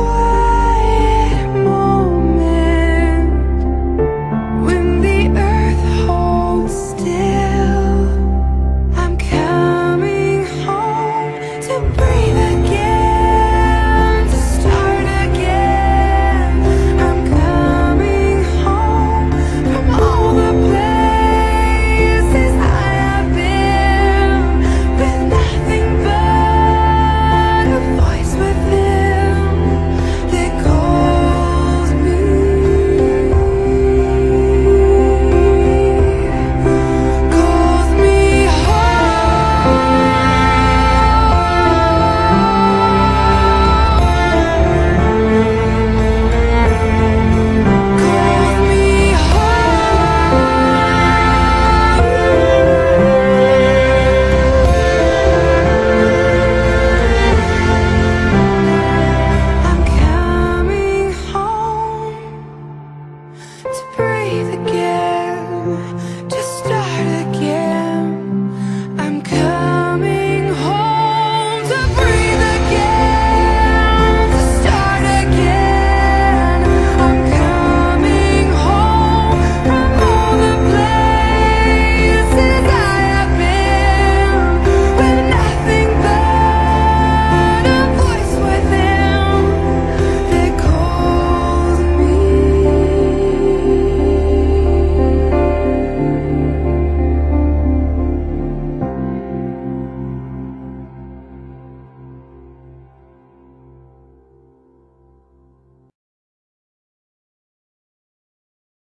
away